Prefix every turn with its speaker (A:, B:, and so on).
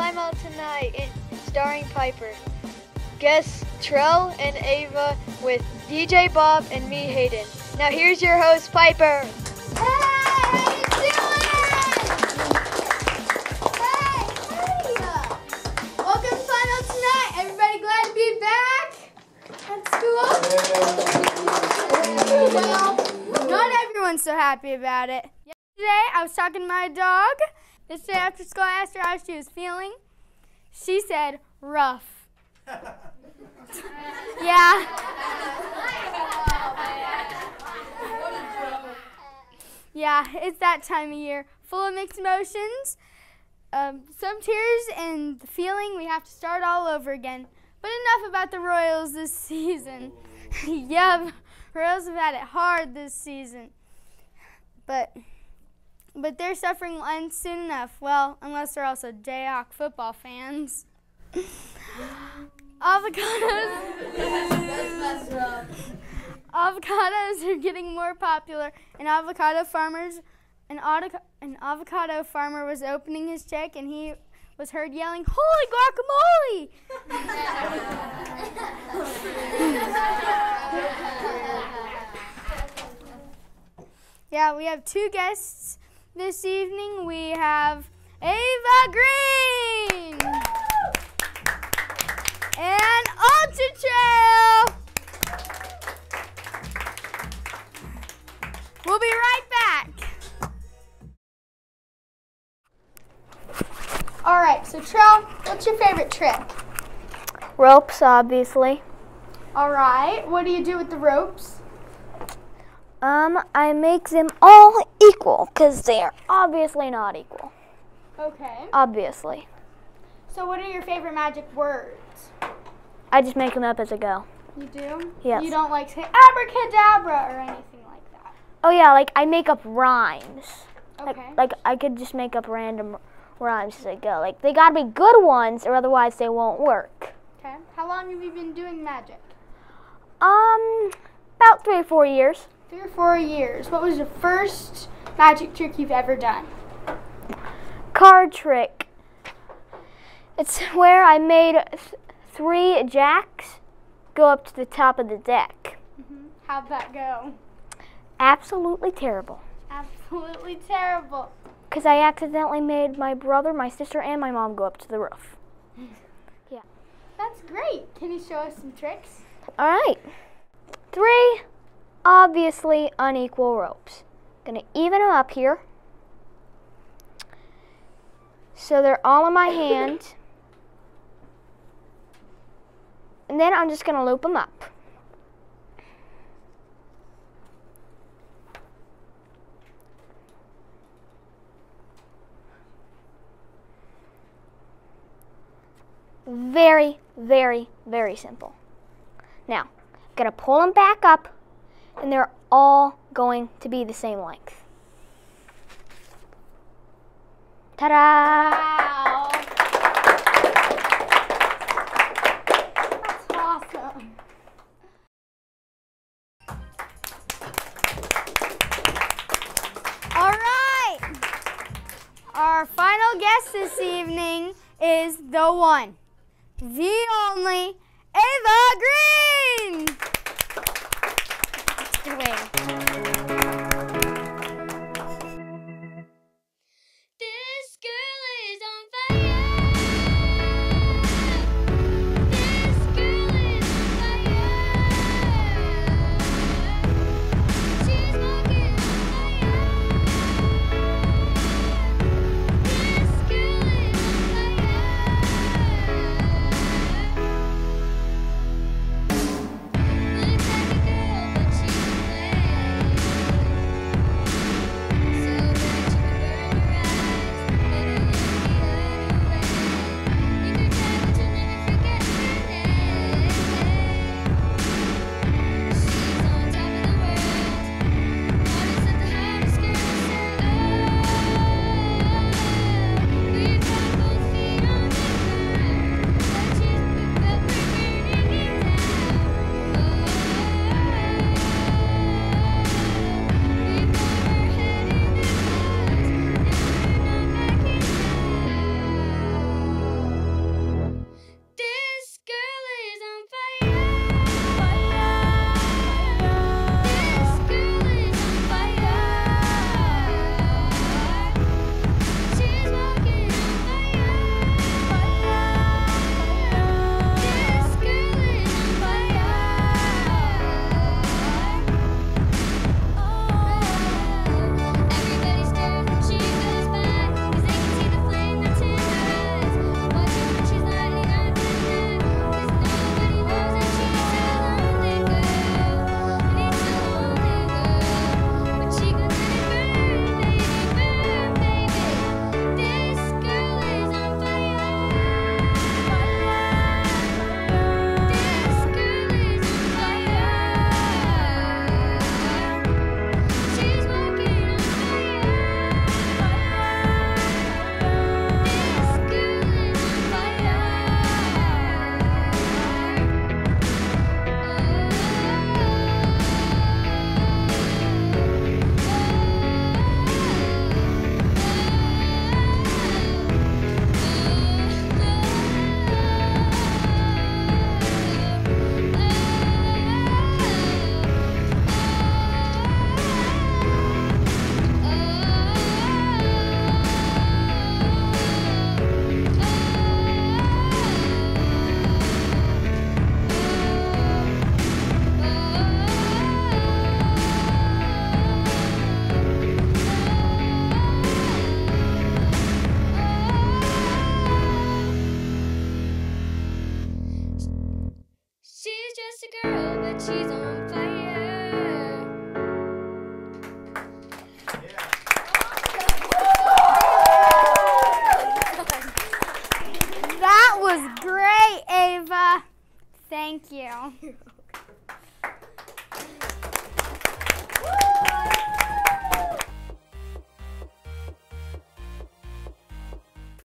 A: Plymell Tonight, in, starring Piper. Guests Trell and Ava with DJ Bob and me, Hayden. Now here's your host, Piper.
B: Hey, hey, Welcome to Plymell Tonight. Everybody glad to be back at school? Well, not everyone's so happy about it. Yesterday, I was talking to my dog. Yesterday after school, I asked her how she was feeling. She said, rough. yeah. Yeah, it's that time of year, full of mixed emotions. Um, some tears and the feeling we have to start all over again. But enough about the Royals this season. yep, Royals have had it hard this season. But but their suffering will end soon enough. Well, unless they're also Jayhawk football fans. Avocados. Avocados are getting more popular, and avocado farmers, an, an avocado farmer was opening his check, and he was heard yelling, "Holy guacamole!" yeah, we have two guests this evening. We have Ava Green and Ultra Trell. We'll be right back. All right, so Trell, what's your favorite trick?
C: Ropes, obviously.
B: All right, what do you do with the ropes?
C: Um, I make them all equal because they are obviously not equal.
B: Okay.
C: Obviously.
B: So, what are your favorite magic words?
C: I just make them up as I go.
B: You do?
C: Yes.
B: You don't like say abracadabra or anything like that.
C: Oh yeah, like I make up rhymes. Like,
B: Okay.
C: like I could just make up random rhymes as I go. Like they gotta be good ones, or otherwise they won't work.
B: Okay. How long have you been doing magic?
C: Um, about three or four years.
B: Three or four years. What was your first magic trick you've ever done?
C: Card trick. It's where I made th- three jacks go up to the top of the deck. Mm-hmm.
B: How'd that go?
C: Absolutely terrible.
B: Absolutely terrible.
C: Because I accidentally made my brother, my sister, and my mom go up to the roof. Yeah.
B: That's great. Can you show us some tricks?
C: All right. Three obviously unequal ropes. Gonna even them up here. So they're all in my hand. And then I'm just gonna loop them up. Very, very, very simple. Now, I'm gonna pull them back up, and they're all going to be the same length. Ta-da!
B: That's awesome. All right. Our final guest this evening is the one, the only Ava Green.
D: she's on fire. Yeah. That was great, Ava.
B: Thank you.